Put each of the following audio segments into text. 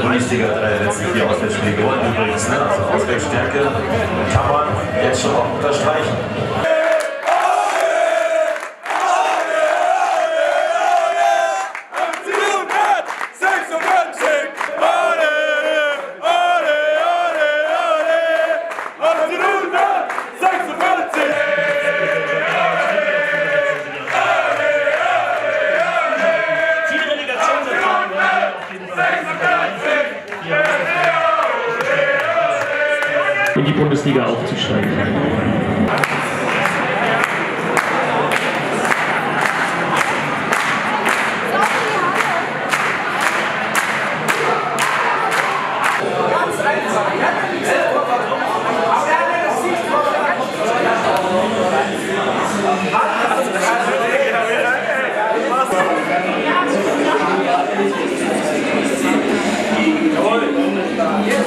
Bundesliga drei letzten vier Auswärtsspiele gewonnen übrigens. Ne? Also Auswärtsstärke kann man jetzt schon auch unterstreichen. Die Bundesliga aufzusteigen. Es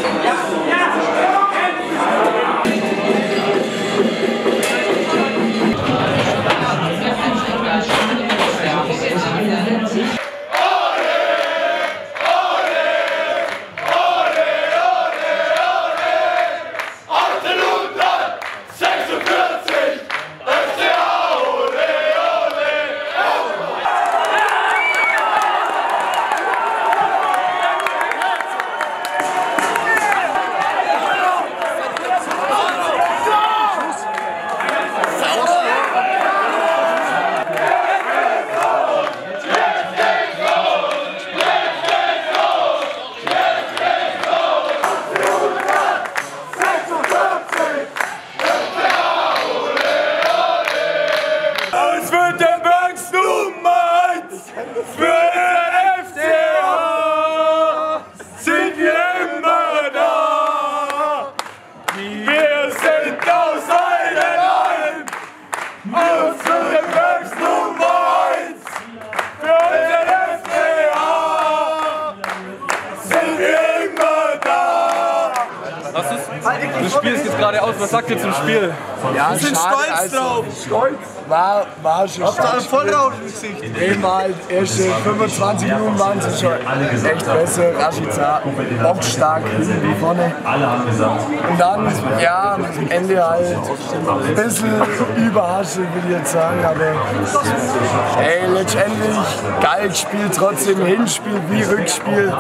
ist jetzt gerade aus. Was sagt ihr zum Spiel? Ja, wir sind stolz drauf. Stolz? War, war schon stark. Vollrausch im Gesicht. Einmal erste 25 Minuten waren sie schon echt besser. Rashica bockstark hinten wie vorne. Alle haben gesagt, Und dann, ja, am Ende halt ein bisschen überraschend, will ich jetzt sagen. Aber ey, letztendlich geil gespielt, trotzdem Hinspiel wie Rückspiel.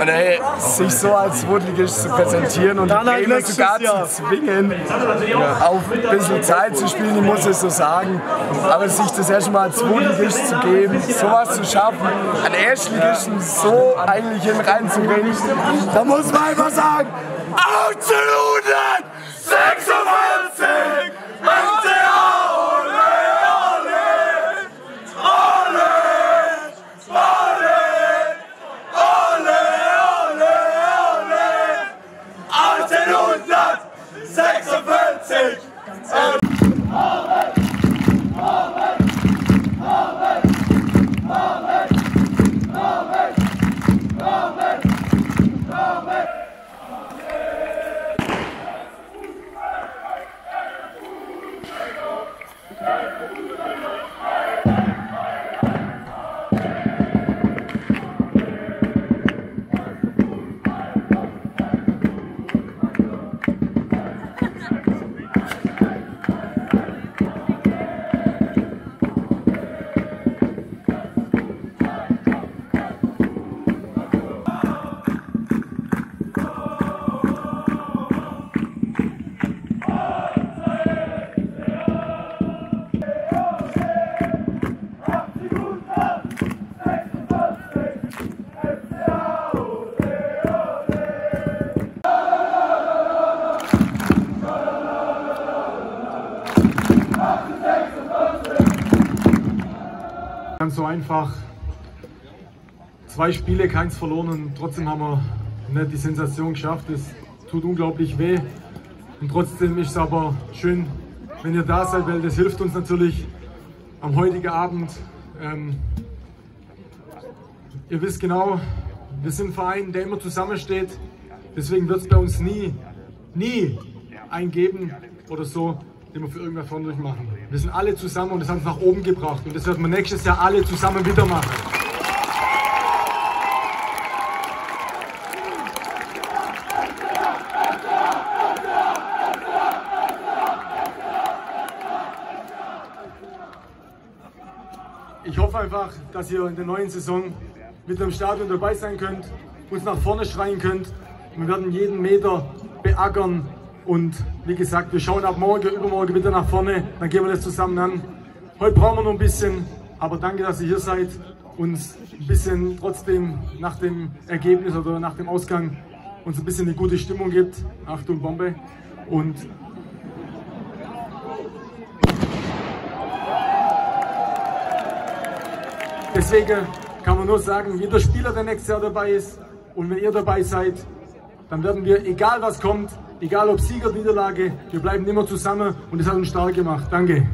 Und ey, sich so als Zweitligist zu präsentieren und Dann halt Bremer sogar zu zwingen, auf ein bisschen Zeit zu spielen, ich muss es so sagen. Aber sich das erste Mal als Zweitligist zu geben, sowas zu schaffen, an Erstligisten so eigentlich hin reinzubringen, da muss man einfach sagen, absoluten 56! Oh, Ganz so einfach. Zwei Spiele, keins verloren und trotzdem haben wir nicht die Sensation geschafft. Es tut unglaublich weh. Und trotzdem ist es aber schön, wenn ihr da seid, weil das hilft uns natürlich am heutigen Abend. Ähm, ihr wisst genau, wir sind ein Verein, der immer zusammensteht. Deswegen wird es bei uns nie, nie eingeben oder so, den wir für irgendwas von euch machen. Wir sind alle zusammen und das haben uns nach oben gebracht. Und das werden wir nächstes Jahr alle zusammen wieder machen. Ich hoffe einfach, dass ihr in der neuen Saison mit dem Stadion dabei sein könnt, uns nach vorne schreien könnt. Wir werden jeden Meter beackern, und wie gesagt, wir schauen ab morgen, übermorgen wieder nach vorne, dann gehen wir das zusammen an. Heute brauchen wir noch ein bisschen, aber danke, dass ihr hier seid, uns ein bisschen trotzdem nach dem Ergebnis oder nach dem Ausgang uns ein bisschen eine gute Stimmung gibt. Achtung, Bombe. Und deswegen kann man nur sagen, jeder Spieler, der nächstes Jahr dabei ist und wenn ihr dabei seid, dann werden wir, egal was kommt, egal ob Sieger, oder Niederlage, wir bleiben immer zusammen und das hat uns stark gemacht. Danke.